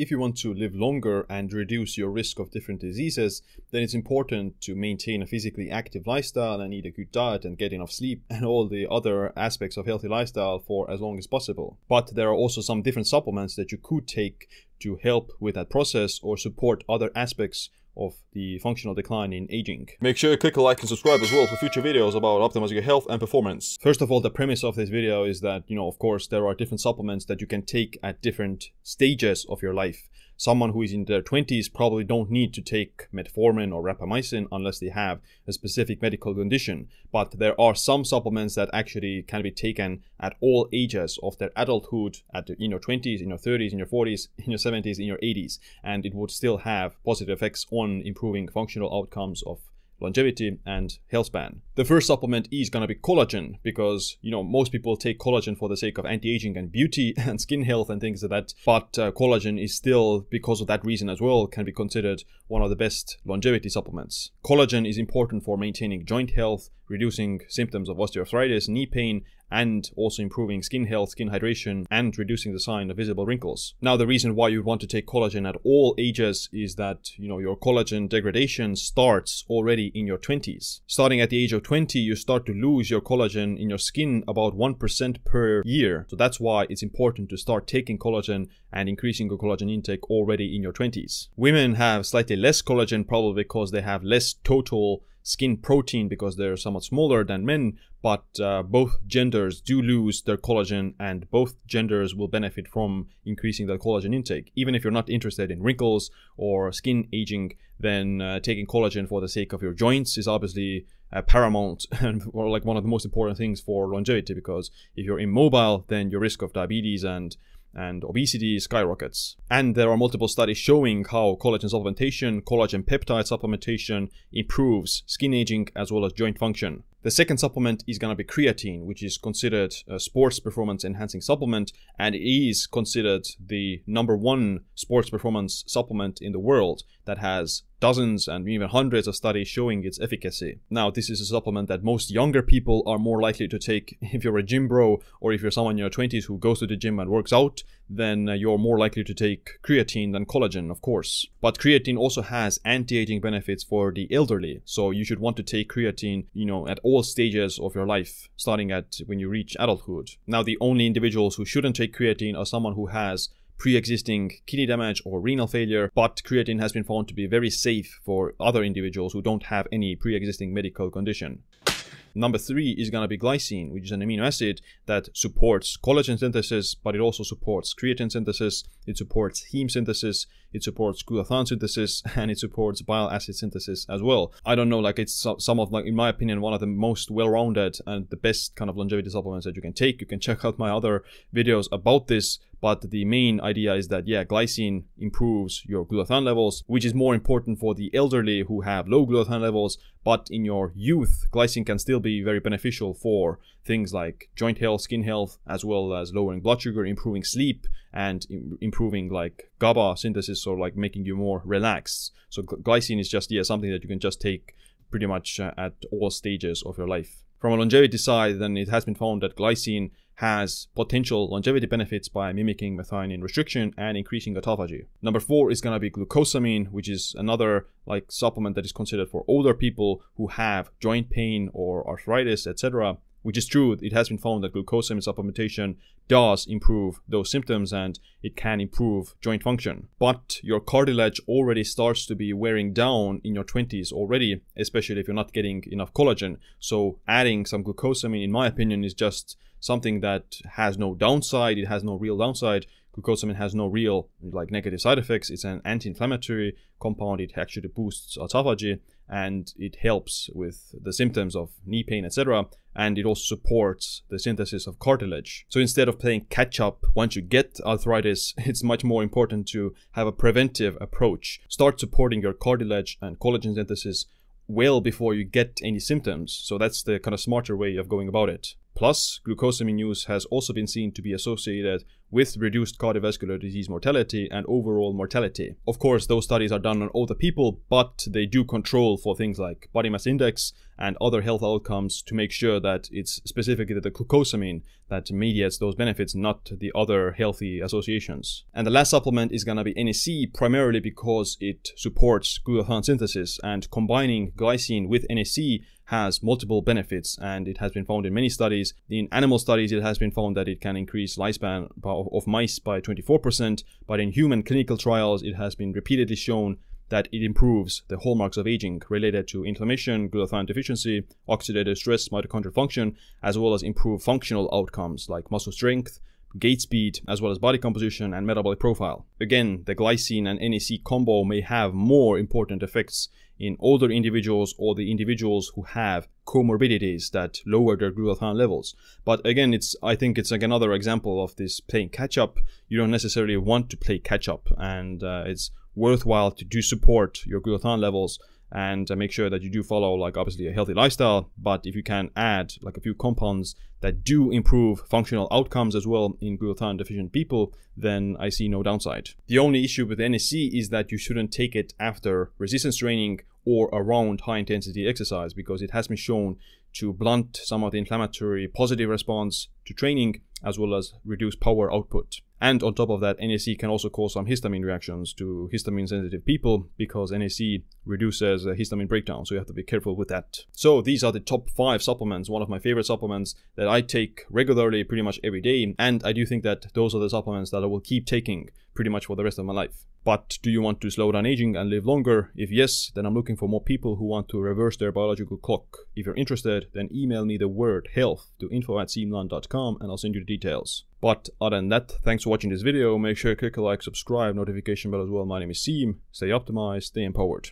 if you want to live longer and reduce your risk of different diseases, then it's important to maintain a physically active lifestyle and eat a good diet and get enough sleep and all the other aspects of healthy lifestyle for as long as possible. But there are also some different supplements that you could take to help with that process or support other aspects of the functional decline in aging. Make sure you click a like and subscribe as well for future videos about optimizing your health and performance. First of all, the premise of this video is that, you know, of course, there are different supplements that you can take at different stages of your life someone who is in their 20s probably don't need to take metformin or rapamycin unless they have a specific medical condition. But there are some supplements that actually can be taken at all ages of their adulthood, at in your 20s, in your 30s, in your 40s, in your 70s, in your 80s, and it would still have positive effects on improving functional outcomes of longevity, and health span. The first supplement is gonna be collagen because, you know, most people take collagen for the sake of anti-aging and beauty and skin health and things like that. But uh, collagen is still, because of that reason as well, can be considered one of the best longevity supplements. Collagen is important for maintaining joint health, reducing symptoms of osteoarthritis, knee pain, and also improving skin health, skin hydration, and reducing the sign of visible wrinkles. Now, the reason why you want to take collagen at all ages is that, you know, your collagen degradation starts already in your 20s. Starting at the age of 20, you start to lose your collagen in your skin about 1% per year. So that's why it's important to start taking collagen and increasing your collagen intake already in your 20s. Women have slightly less collagen probably because they have less total skin protein because they're somewhat smaller than men, but uh, both genders do lose their collagen and both genders will benefit from increasing their collagen intake. Even if you're not interested in wrinkles or skin aging, then uh, taking collagen for the sake of your joints is obviously uh, paramount and like one of the most important things for longevity because if you're immobile, then your risk of diabetes and and obesity skyrockets. And there are multiple studies showing how collagen supplementation, collagen peptide supplementation improves skin aging as well as joint function. The second supplement is going to be creatine, which is considered a sports performance enhancing supplement and is considered the number one sports performance supplement in the world that has dozens and even hundreds of studies showing its efficacy. Now, this is a supplement that most younger people are more likely to take. If you're a gym bro or if you're someone in your 20s who goes to the gym and works out, then uh, you're more likely to take creatine than collagen, of course. But creatine also has anti-aging benefits for the elderly, so you should want to take creatine, you know, at all stages of your life, starting at when you reach adulthood. Now, the only individuals who shouldn't take creatine are someone who has pre-existing kidney damage or renal failure, but creatine has been found to be very safe for other individuals who don't have any pre-existing medical condition. Number three is going to be glycine, which is an amino acid that supports collagen synthesis, but it also supports creatine synthesis, it supports heme synthesis, it supports glutathione synthesis, and it supports bile acid synthesis as well. I don't know, like it's some of, like in my opinion, one of the most well-rounded and the best kind of longevity supplements that you can take. You can check out my other videos about this, but the main idea is that, yeah, glycine improves your glutathione levels, which is more important for the elderly who have low glutathione levels. But in your youth, glycine can still be very beneficial for things like joint health, skin health, as well as lowering blood sugar, improving sleep, and improving like GABA synthesis or like making you more relaxed. So glycine is just, yeah, something that you can just take pretty much uh, at all stages of your life. From a longevity side, then it has been found that glycine has potential longevity benefits by mimicking methionine restriction and increasing autophagy. Number four is going to be glucosamine, which is another like supplement that is considered for older people who have joint pain or arthritis, etc which is true. It has been found that glucosamine supplementation does improve those symptoms and it can improve joint function. But your cartilage already starts to be wearing down in your 20s already, especially if you're not getting enough collagen. So adding some glucosamine, in my opinion, is just something that has no downside. It has no real downside. Glucosamine has no real like negative side effects. It's an anti-inflammatory compound. It actually boosts autophagy and it helps with the symptoms of knee pain, etc. And it also supports the synthesis of cartilage. So instead of playing catch up once you get arthritis, it's much more important to have a preventive approach. Start supporting your cartilage and collagen synthesis well before you get any symptoms. So that's the kind of smarter way of going about it. Plus, glucosamine use has also been seen to be associated with reduced cardiovascular disease mortality and overall mortality. Of course, those studies are done on older people, but they do control for things like body mass index and other health outcomes to make sure that it's specifically the glucosamine that mediates those benefits, not the other healthy associations. And the last supplement is going to be NAC primarily because it supports glutathione synthesis and combining glycine with NAC has multiple benefits and it has been found in many studies. In animal studies, it has been found that it can increase lifespan of mice by 24%, but in human clinical trials, it has been repeatedly shown that it improves the hallmarks of aging related to inflammation, glutathione deficiency, oxidative stress, mitochondrial function, as well as improve functional outcomes like muscle strength, gait speed, as well as body composition and metabolic profile. Again, the glycine and NAC combo may have more important effects in older individuals or the individuals who have comorbidities that lower their glutathione levels. But again, it's I think it's like another example of this playing catch up. You don't necessarily want to play catch up, and uh, it's worthwhile to do support your glutathione levels and uh, make sure that you do follow like obviously a healthy lifestyle but if you can add like a few compounds that do improve functional outcomes as well in glutathione deficient people then i see no downside the only issue with NAC is that you shouldn't take it after resistance training or around high intensity exercise because it has been shown to blunt some of the inflammatory positive response to training as well as reduce power output. And on top of that, NAC can also cause some histamine reactions to histamine sensitive people because NAC reduces uh, histamine breakdown. So you have to be careful with that. So these are the top five supplements, one of my favorite supplements that I take regularly pretty much every day. And I do think that those are the supplements that I will keep taking pretty much for the rest of my life. But do you want to slow down aging and live longer? If yes, then I'm looking for more people who want to reverse their biological clock. If you're interested, then email me the word health to info at and I'll send you the details. But other than that, thanks for watching this video. Make sure to click a like, subscribe, notification bell as well. My name is Siim. Stay optimized, stay empowered.